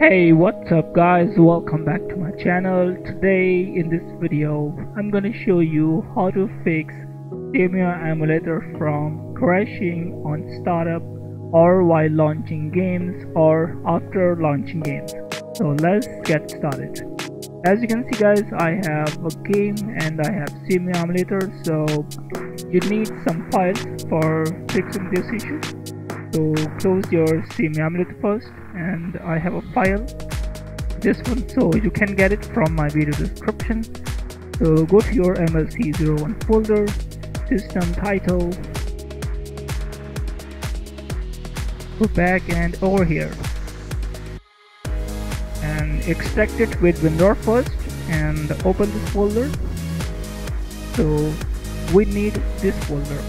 Hey what's up guys? Welcome back to my channel. Today in this video I'm gonna show you how to fix Cemu emulator from crashing on startup or while launching games or after launching games. So let's get started. As you can see guys I have a game and I have Cemu emulator so you need some files for fixing this issue. So close your Steam emulator first and I have a file. This one so you can get it from my video description. So go to your MLC01 folder system title. Go back and over here. And extract it with WinRAR first and open this folder. So we need this folder.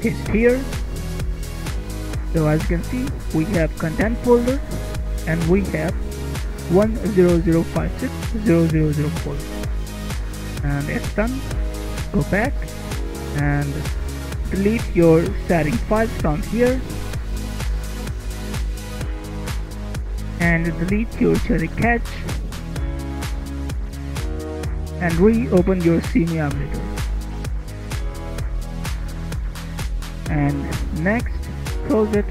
Paste here so as you can see we have content folder and we have 10056 folder and it's done. Go back and delete your setting files from here. And delete your shader cache and reopen your Cemu emulator and next close it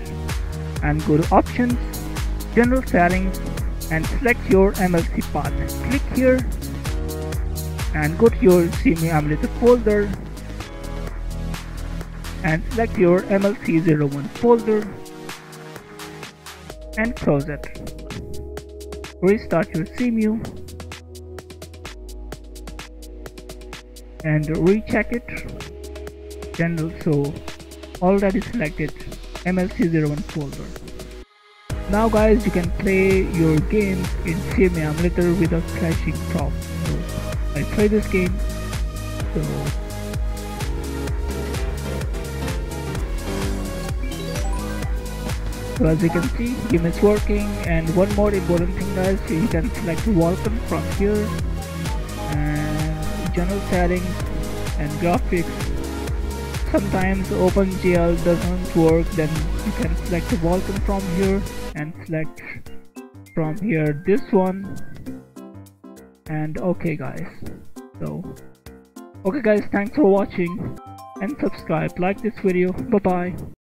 and go to options general settings and select your MLC path. Click here and go to your Cemu emulator folder and select your MLC01 folder and close it. Restart your Cemu and recheck it. General so already selected MLC01 folder. Now guys you can play your games in Cemu emulator without crashing problems. So I play this game. So So as you can see, game is working and one more important thing guys, you can select Vulkan from here and general settings and graphics sometimes OpenGL doesn't work then you can select the Vulkan from here and select from here this one. And okay guys. So okay guys thanks for watching and subscribe. Like this video. Bye bye